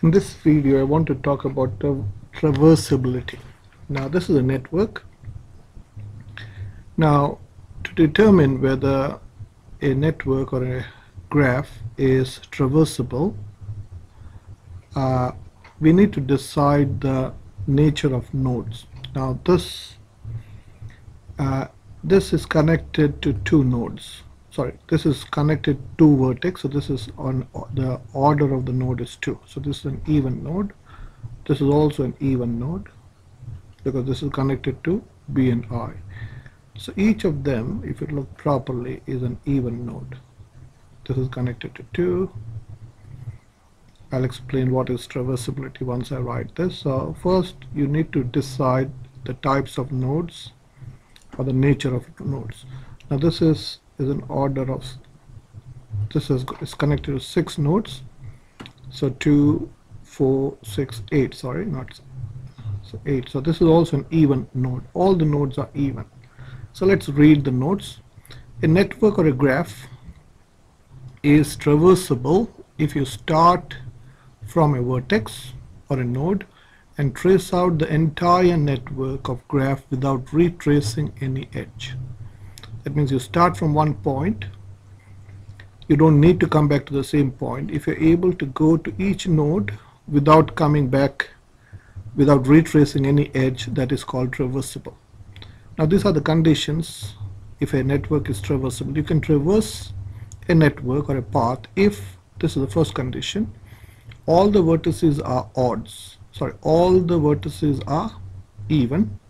In this video I want to talk about tra traversability. Now this is a network. Now to determine whether a network or a graph is traversable uh, we need to decide the nature of nodes. Now this uh, this is connected to two nodes sorry this is connected to vertex so this is on the order of the node is 2 so this is an even node. This is also an even node because this is connected to B and I. So each of them if you look properly is an even node. This is connected to 2 I'll explain what is traversability once I write this. So first you need to decide the types of nodes or the nature of nodes. Now this is is an order of this is, is connected to six nodes. So two four six eight sorry not so eight. So this is also an even node. All the nodes are even. So let's read the nodes. A network or a graph is traversable if you start from a vertex or a node and trace out the entire network of graph without retracing any edge that means you start from one point. You don't need to come back to the same point. If you're able to go to each node without coming back without retracing any edge that is called traversable. Now these are the conditions if a network is traversable. You can traverse a network or a path if this is the first condition. All the vertices are odds. Sorry all the vertices are even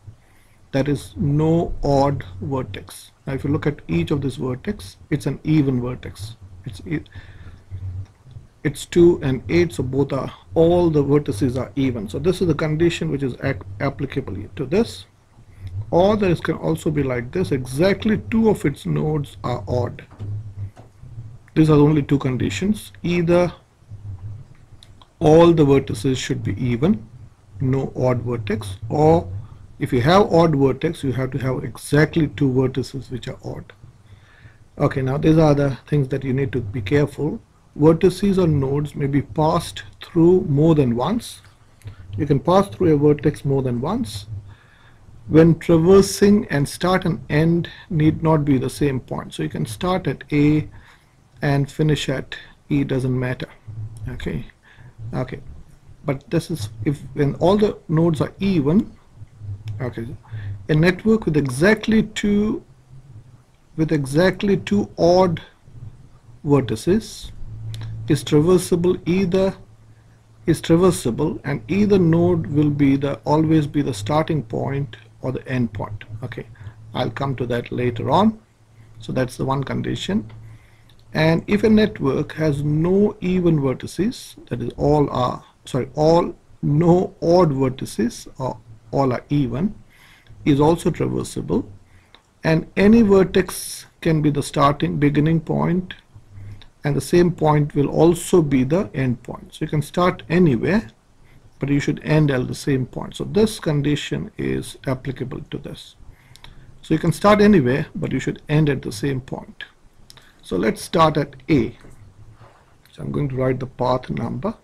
that is no odd vertex. Now if you look at each of this vertex it's an even vertex. It's it's 2 and 8 so both are all the vertices are even. So this is the condition which is applicable to this. Or there can also be like this. Exactly two of its nodes are odd. These are only two conditions. Either all the vertices should be even no odd vertex or if you have odd vertex you have to have exactly two vertices which are odd. Okay now these are the things that you need to be careful. Vertices or nodes may be passed through more than once. You can pass through a vertex more than once. When traversing and start and end need not be the same point. So you can start at A and finish at E doesn't matter. Okay okay. But this is if when all the nodes are even okay. A network with exactly two with exactly two odd vertices is traversable either is traversable and either node will be the always be the starting point or the end point. Okay. I'll come to that later on. So that's the one condition. And if a network has no even vertices that is all are sorry all no odd vertices or all are even is also traversable and any vertex can be the starting beginning point and the same point will also be the end point. So you can start anywhere but you should end at the same point. So this condition is applicable to this. So you can start anywhere but you should end at the same point. So let's start at A. So I'm going to write the path number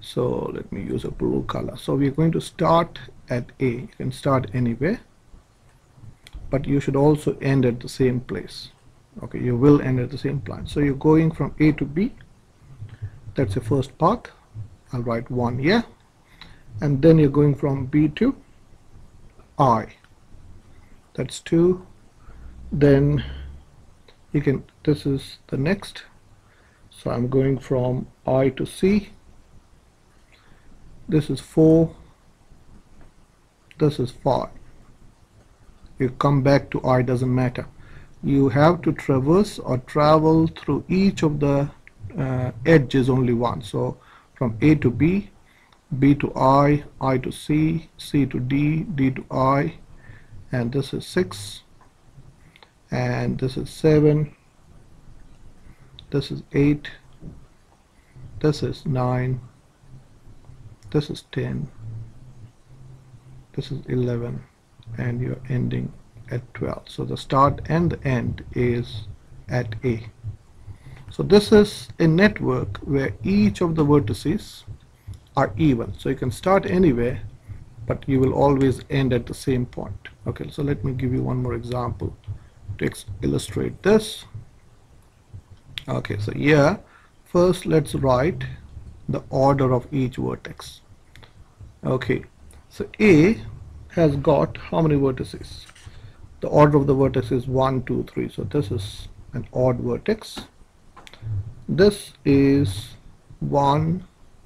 so let me use a blue color. So we're going to start at A. You can start anywhere but you should also end at the same place. Okay you will end at the same point so you're going from A to B. That's the first path. I'll write one here. And then you're going from B to I. That's two. Then you can this is the next. So I'm going from I to C this is 4 this is 5 you come back to I doesn't matter. You have to traverse or travel through each of the uh, edges only one so from A to B B to I I to C C to D D to I and this is 6 and this is 7 this is 8 this is 9 this is 10 this is 11 and you're ending at 12 so the start and the end is at A. So this is a network where each of the vertices are even. So you can start anywhere but you will always end at the same point. Okay so let me give you one more example to illustrate this. Okay so here first let's write the order of each vertex. Okay so A has got how many vertices? The order of the vertex is 1 2 3 so this is an odd vertex. This is 1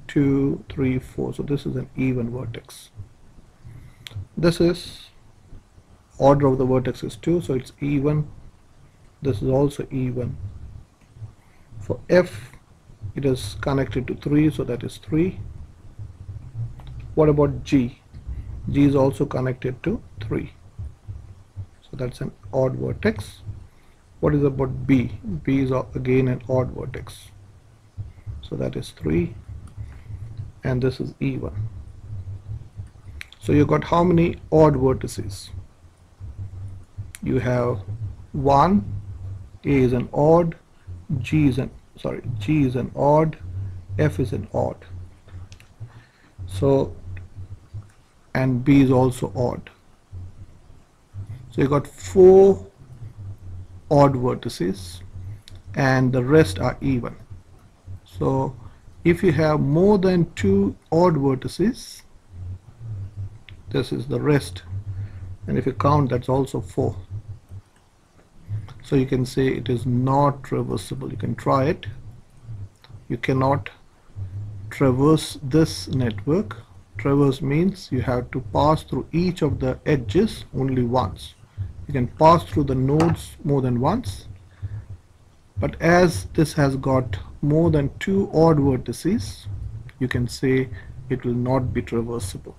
2 3 4 so this is an even vertex. This is order of the vertex is 2 so it's even. This is also even. For F it is connected to 3 so that is 3 what about G? G is also connected to 3 so that's an odd vertex. What is about B? B is again an odd vertex. So that is 3 and this is E1 so you got how many odd vertices? You have 1 A is an odd G is an sorry G is an odd F is an odd. So and B is also odd. So you got four odd vertices and the rest are even. So if you have more than two odd vertices this is the rest. And if you count that's also four so you can say it is not traversable. You can try it. You cannot traverse this network. Traverse means you have to pass through each of the edges only once. You can pass through the nodes more than once. But as this has got more than two odd vertices you can say it will not be traversable